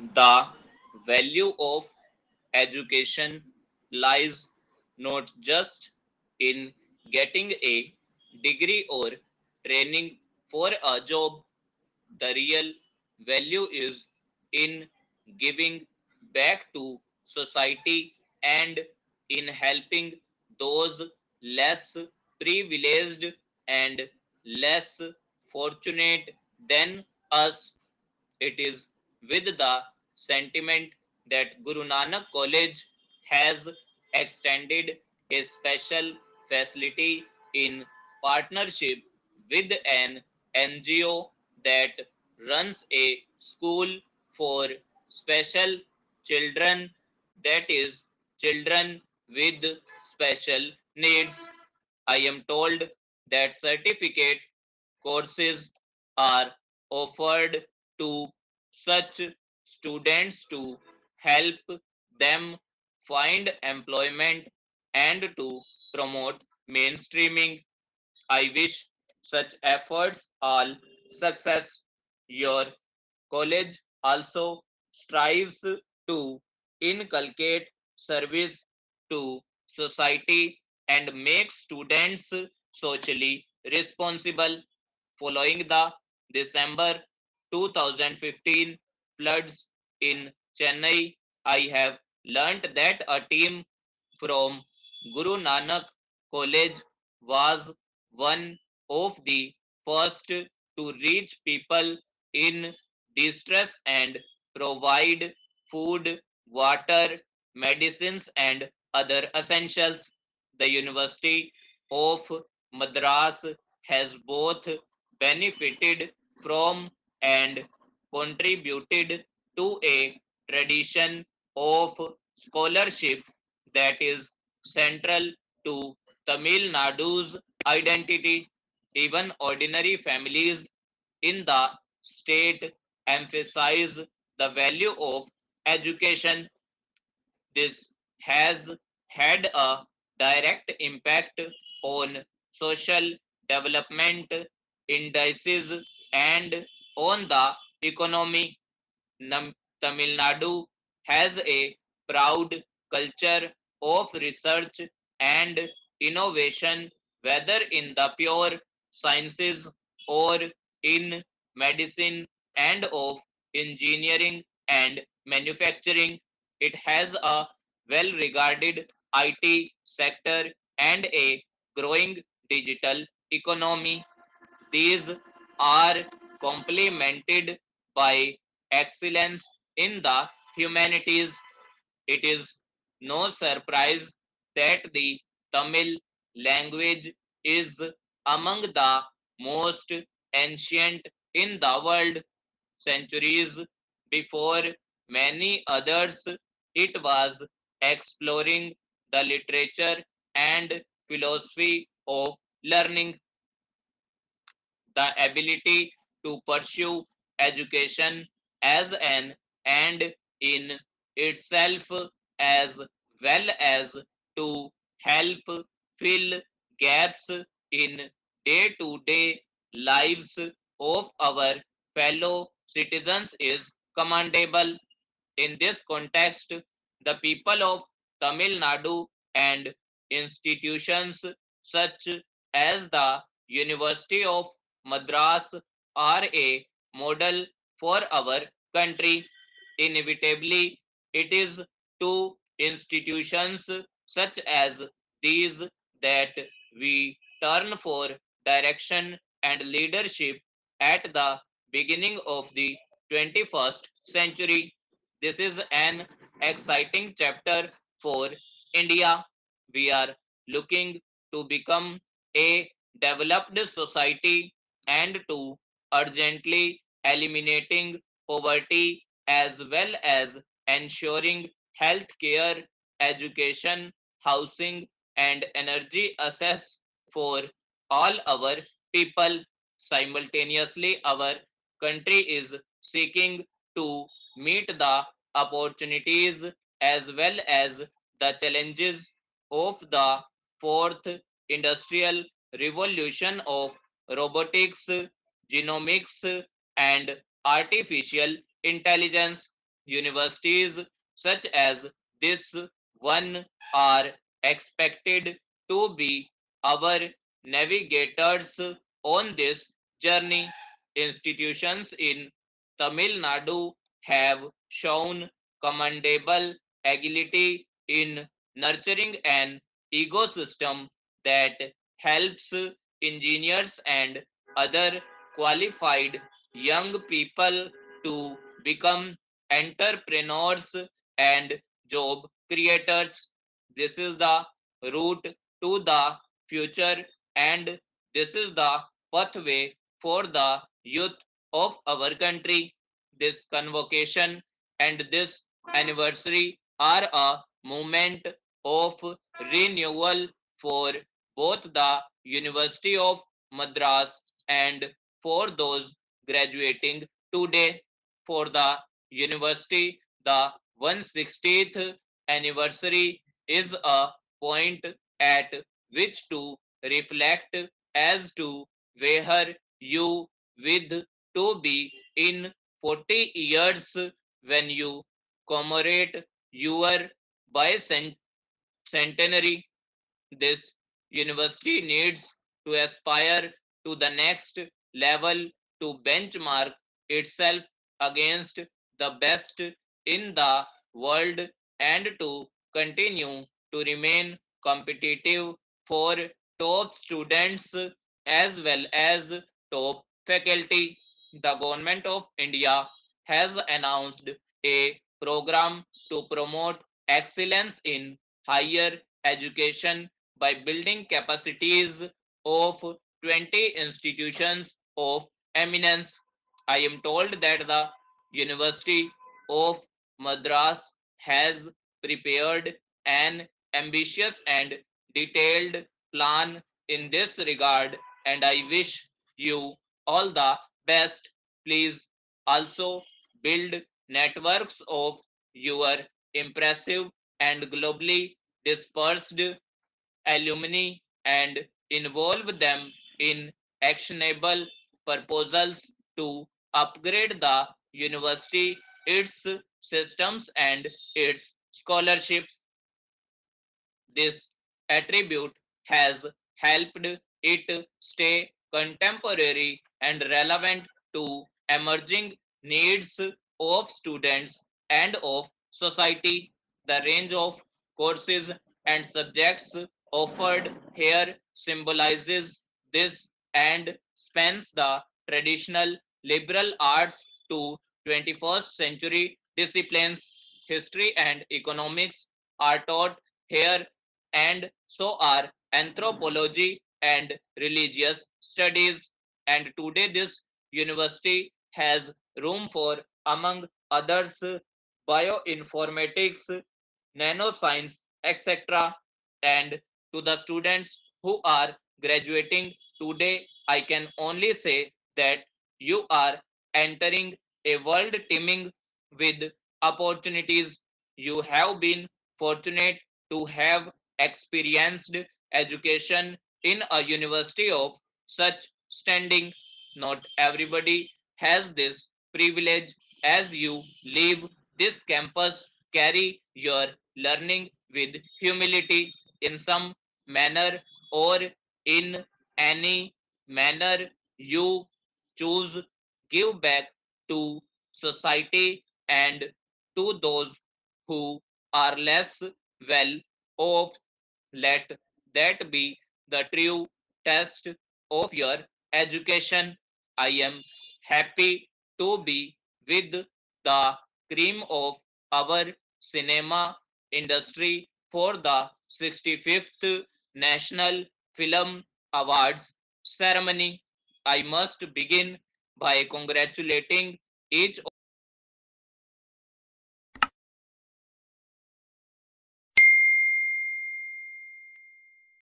The value of education lies not just in getting a degree or training for a job. The real value is in giving back to society and in helping those less privileged and less fortunate than us it is with the sentiment that Guru Nanak College has extended a special facility in partnership with an NGO that runs a school for special children, that is, children with special needs. I am told that certificate courses are offered to such students to help them find employment and to promote mainstreaming. I wish such efforts all success. Your college also strives to inculcate service to society and make students socially responsible following the December 2015 floods in Chennai, I have learnt that a team from Guru Nanak College was one of the first to reach people in distress and provide food, water, medicines, and other essentials. The University of Madras has both benefited from and contributed to a tradition of scholarship that is central to Tamil Nadu's identity. Even ordinary families in the state emphasize the value of education. This has had a direct impact on social development indices and on the economy. Tamil Nadu has a proud culture of research and innovation, whether in the pure sciences or in medicine and of engineering and manufacturing. It has a well regarded IT sector and a growing digital economy. These are complemented by excellence in the humanities. It is no surprise that the Tamil language is among the most ancient in the world. Centuries before many others, it was exploring the literature and philosophy of learning. The ability to pursue education as an end in itself as well as to help fill gaps in day-to-day lives of our fellow citizens is commendable. In this context, the people of Tamil Nadu and institutions such as the University of Madras are a model for our country. Inevitably, it is to institutions such as these that we turn for direction and leadership at the beginning of the 21st century. This is an exciting chapter for India. We are looking to become a developed society and to urgently eliminating poverty as well as ensuring health care, education, housing, and energy access for all our people. Simultaneously, our country is seeking to meet the opportunities as well as the challenges of the fourth industrial revolution of robotics, genomics, and artificial intelligence. universities such as this one are expected to be our navigators on this journey. Institutions in Tamil Nadu have shown commendable agility in nurturing an ecosystem that helps engineers and other qualified young people to become entrepreneurs and job creators. This is the route to the future and this is the pathway for the youth of our country. This convocation and this anniversary are a moment of renewal for both the University of Madras and for those graduating today for the university the 160th anniversary is a point at which to reflect as to where you with to be in 40 years when you commemorate your bicentenary. This university needs to aspire to the next level to benchmark itself against the best in the world and to continue to remain competitive for top students as well as top faculty. The government of India has announced a program to promote excellence in higher education by building capacities of 20 institutions of eminence. I am told that the University of Madras has prepared an ambitious and detailed plan in this regard and I wish you all the best. Please also build networks of your impressive and globally dispersed alumni and involve them in actionable proposals to upgrade the university, its systems, and its scholarship. This attribute has helped it stay contemporary and relevant to emerging needs of students and of society. The range of courses and subjects offered here symbolizes this and spans the traditional liberal arts to 21st century disciplines. History and economics are taught here and so are anthropology and religious studies. And today this university has room for, among others, bioinformatics, nanoscience, etc. And to the students who are graduating today, I can only say that you are entering a world teeming with opportunities. You have been fortunate to have experienced education in a university of such standing. Not everybody has this privilege as you leave this campus. Carry your learning with humility in some manner or in any manner you choose. Give back to society and to those who are less well off let that be the true test of your education. I am happy to be with the cream of our cinema industry for the 65th National Film Awards ceremony. I must begin by congratulating each